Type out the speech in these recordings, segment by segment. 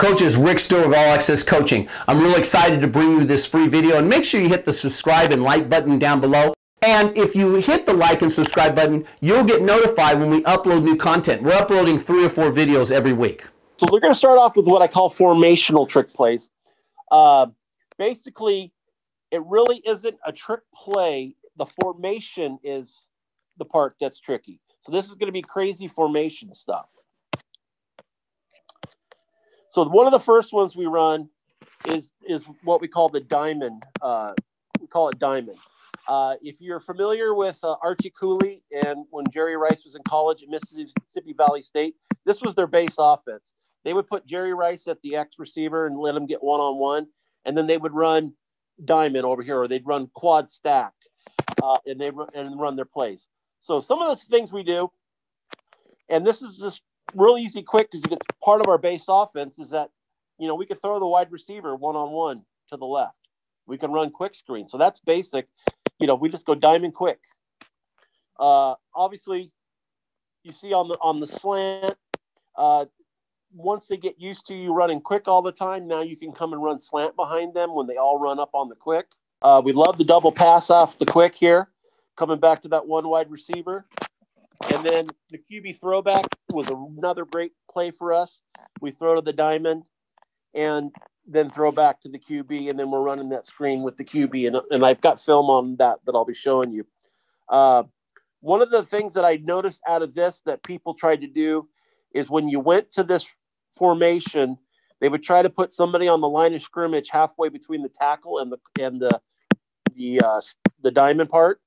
Coaches Rick Stewart of All Access Coaching. I'm really excited to bring you this free video and make sure you hit the subscribe and like button down below. And if you hit the like and subscribe button, you'll get notified when we upload new content. We're uploading three or four videos every week. So we're going to start off with what I call formational trick plays. Uh, basically, it really isn't a trick play. The formation is the part that's tricky. So this is going to be crazy formation stuff. So one of the first ones we run is is what we call the diamond. Uh, we call it diamond. Uh, if you're familiar with uh, Archie Cooley and when Jerry Rice was in college at Mississippi Valley State, this was their base offense. They would put Jerry Rice at the X receiver and let him get one on one, and then they would run diamond over here, or they'd run quad stack, uh, and they and run their plays. So some of the things we do, and this is just real easy, quick, because it's part of our base offense is that, you know, we could throw the wide receiver one on one to the left. We can run quick screen. So that's basic. You know, we just go diamond quick. Uh, obviously, you see on the on the slant. Uh, once they get used to you running quick all the time, now you can come and run slant behind them when they all run up on the quick. Uh, we love the double pass off the quick here, coming back to that one wide receiver. And then the QB throwback was another great play for us. We throw to the diamond and then throw back to the QB, and then we're running that screen with the QB. And, and I've got film on that that I'll be showing you. Uh, one of the things that I noticed out of this that people tried to do is when you went to this formation, they would try to put somebody on the line of scrimmage halfway between the tackle and the and the the uh, the diamond part,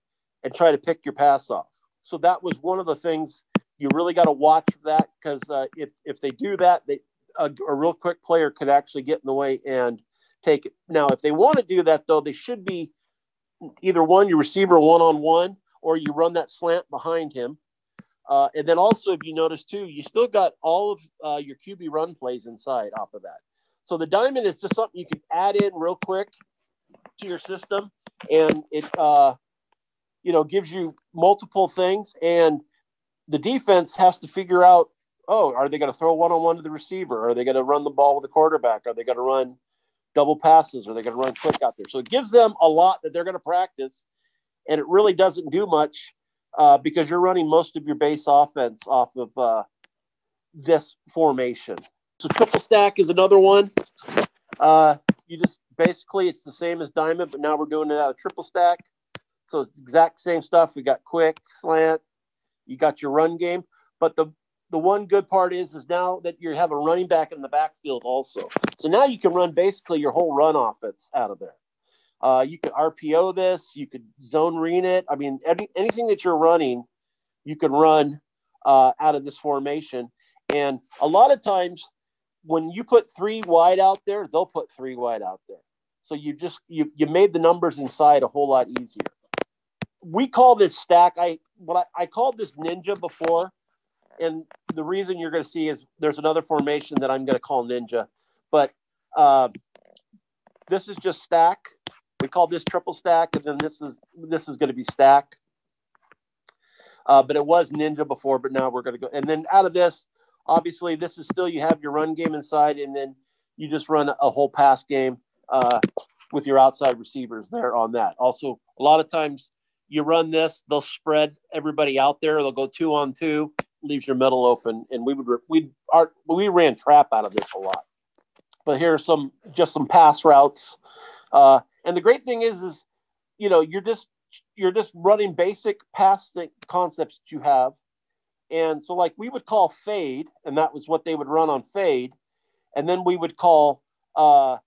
and try to pick your pass off so that was one of the things you really got to watch that because uh, if if they do that, they a, a, real quick player could actually get in the way and take it. Now, if they want to do that though, they should be either one your receiver one on one or you run that slant behind him. Uh, and then also, if you notice too, you still got all of uh, your QB run plays inside off of that. So the diamond is just something you can add in real quick to your system, and it uh, you know, gives you multiple things, and the defense has to figure out, oh, are they going to throw one on one to the receiver? Are they going to run the ball with the quarterback? Are they going to run double passes? Are they going to run quick out there? So it gives them a lot that they're going to practice, and it really doesn't do much uh, because you're running most of your base offense off of uh, this formation. So triple stack is another one. Uh, you just basically it's the same as diamond, but now we're doing it out of triple stack. So it's exact same stuff. We got quick slant. You got your run game, but the the one good part is is now that you have a running back in the backfield also. So now you can run basically your whole run offense out of there. Uh, you could RPO this. You could zone read it. I mean, any, anything that you're running, you can run uh, out of this formation. And a lot of times, when you put three wide out there, they'll put three wide out there. So you just you you made the numbers inside a whole lot easier we call this stack. I what I, I called this ninja before, and the reason you're going to see is there's another formation that I'm going to call ninja, but uh, this is just stack. We call this triple stack, and then this is this is going to be stack. Uh, but it was ninja before, but now we're going to go. And then out of this, obviously, this is still you have your run game inside, and then you just run a whole pass game uh, with your outside receivers there on that. Also, a lot of times you run this, they'll spread everybody out there. They'll go two on two, leaves your middle open, and we would we our we ran trap out of this a lot. But here are some just some pass routes, uh, and the great thing is is you know you're just you're just running basic pass concepts that you have, and so like we would call fade, and that was what they would run on fade, and then we would call uh,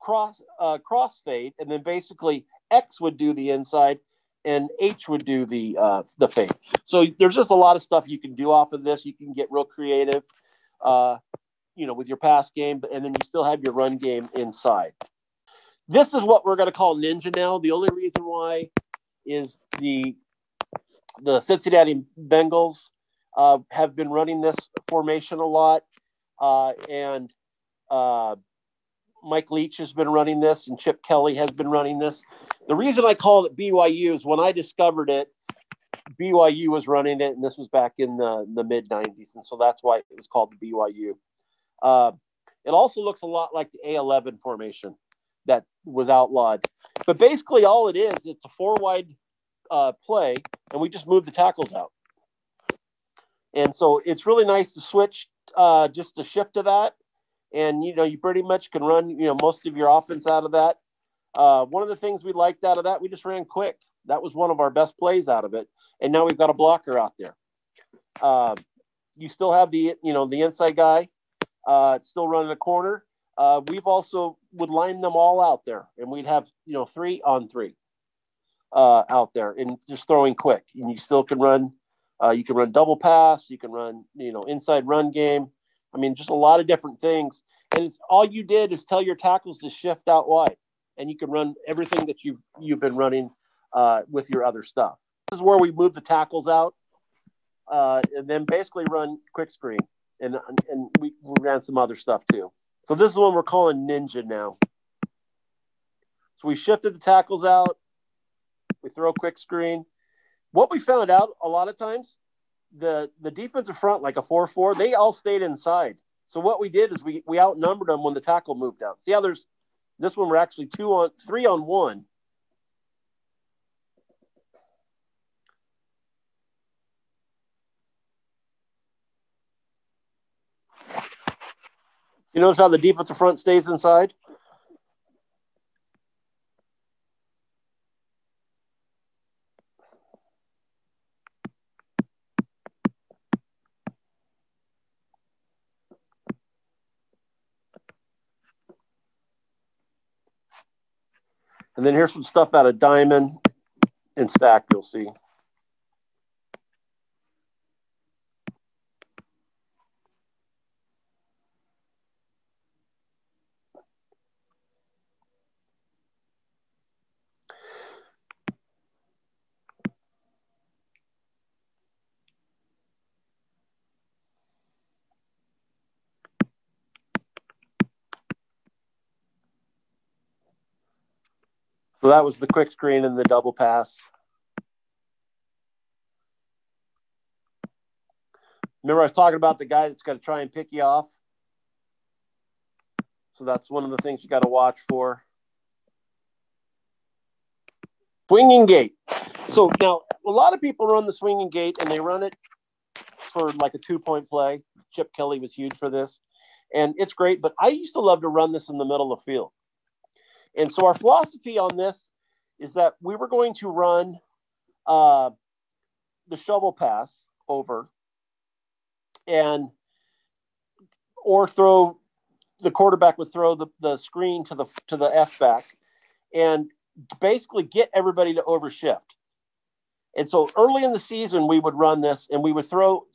cross uh, cross fade, and then basically X would do the inside and H would do the uh, the fade. So there's just a lot of stuff you can do off of this. You can get real creative, uh, you know, with your pass game, and then you still have your run game inside. This is what we're going to call ninja now. The only reason why is the the Cincinnati Bengals uh, have been running this formation a lot, uh, and uh, Mike Leach has been running this, and Chip Kelly has been running this. The reason I called it BYU is when I discovered it, BYU was running it, and this was back in the, the mid 90s. And so that's why it was called the BYU. Uh, It also looks a lot like the A11 formation that was outlawed. But basically, all it is, it's a four wide uh, play, and we just move the tackles out. And so it's really nice to switch uh, just to shift to that. And, you know, you pretty much can run, you know, most of your offense out of that. Uh, one of the things we liked out of that, we just ran quick. That was one of our best plays out of it. And now we've got a blocker out there. Uh, you still have the, you know, the inside guy uh, still running a corner. Uh, we've also would line them all out there, and we'd have you know three on three uh, out there, and just throwing quick. And you still can run. Uh, you can run double pass. You can run you know inside run game. I mean, just a lot of different things. And all you did is tell your tackles to shift out wide, and you can run everything that you you've been running uh, with your other stuff. This is where we move the tackles out, uh, and then basically run quick screen, and and we, we ran some other stuff too. So this is one we're calling Ninja now. So we shifted the tackles out. We throw quick screen. What we found out a lot of times, the the defensive front, like a four four, they all stayed inside. So what we did is we we outnumbered them when the tackle moved out. See how there's this one we're actually two on three on one. You notice how the defensive front stays inside? And then here's some stuff out of diamond and stack, you'll see. So that was the quick screen and the double pass. Remember, I was talking about the guy that's going to try and pick you off. So that's one of the things you got to watch for. Swinging gate. So now a lot of people run the swinging gate and they run it for like a two point play. Chip Kelly was huge for this. And it's great, but I used to love to run this in the middle of the field. And so our philosophy on this is that we were going to run uh, the shovel pass over and or throw the quarterback would throw the, the screen to the to the F back and basically get everybody to overshift. And so early in the season we would run this and we would throw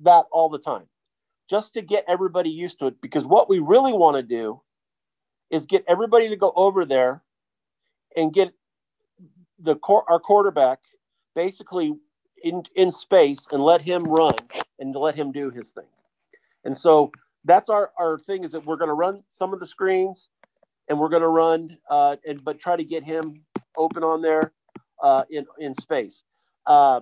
that all the time just to get everybody used to it because what we really want to do is get everybody to go over there and get the our quarterback basically in in space and let him run and let him do his thing. And so that's our our thing is that we're going to run some of the screens and we're going to run uh, and but try to get him open on there uh, in in space. Uh,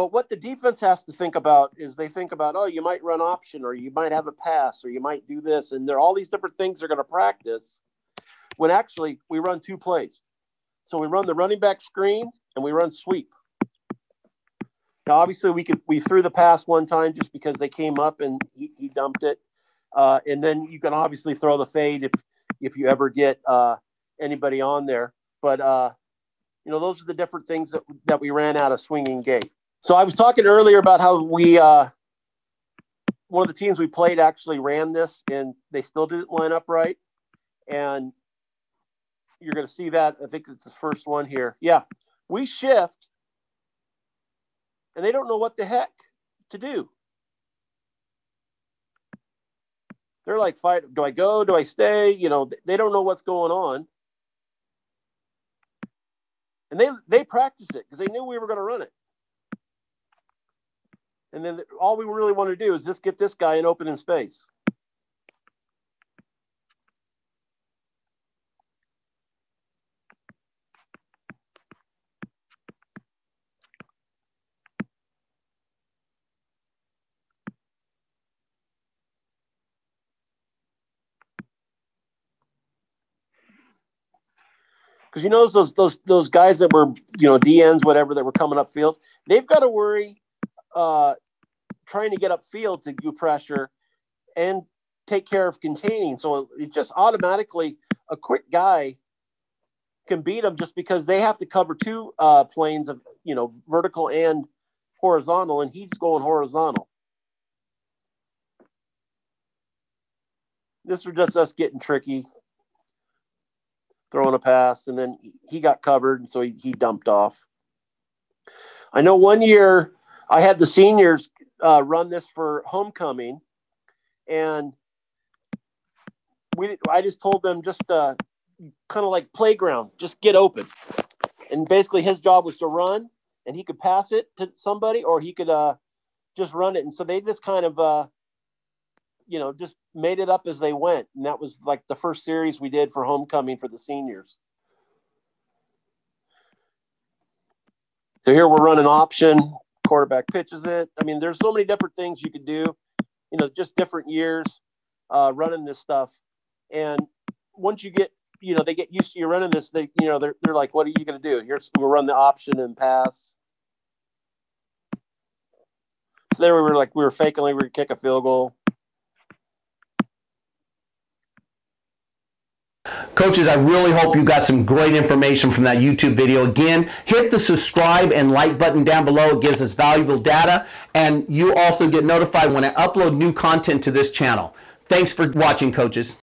but what the defense has to think about is they think about, oh, you might run option or you might have a pass or you might do this. And there are all these different things they're going to practice when actually we run two plays. So we run the running back screen and we run sweep. Now, obviously, we could we threw the pass one time just because they came up and he, he dumped it, uh, and then you can obviously throw the fade if if you ever get uh, anybody on there. But uh, you know, those are the different things that that we ran out of swinging gate. So I was talking earlier about how we uh, one of the teams we played actually ran this and they still didn't line up right. And you're going to see that. I think it's the first one here. Yeah. We shift and they don't know what the heck to do. They're like, fight, do I go? Do I stay? You know, they don't know what's going on. And they they practice it because they knew we were going to run it. And then all we really want to do is just get this guy in open in space. because you notice those those those guys that were you know DNs whatever that were coming up field, they've got to worry uh, trying to get up field to do pressure and take care of containing. So it just automatically a quick guy can beat them just because they have to cover two uh, planes of you know vertical and horizontal, and he's going horizontal. This was just us getting tricky, throwing a pass, and then he got covered, and so he, he dumped off. I know one year I had the seniors uh, run this for homecoming, and we I just told them just uh, kind of like playground, just get open. And basically, his job was to run, and he could pass it to somebody, or he could uh, just run it. And so they just kind of, uh, you know, just made it up as they went. And that was like the first series we did for homecoming for the seniors. So here we're running option. Quarterback pitches it. I mean, there's so many different things you could do. You know, just different years uh, running this stuff. And once you get you know they get used to you running this they you know they're, they're like what are you going to do here's we'll run the option and pass so there we were like we were faking like we were kick a field goal Coaches, I really hope you got some great information from that YouTube video. Again, hit the subscribe and like button down below. It gives us valuable data. And you also get notified when I upload new content to this channel. Thanks for watching, coaches.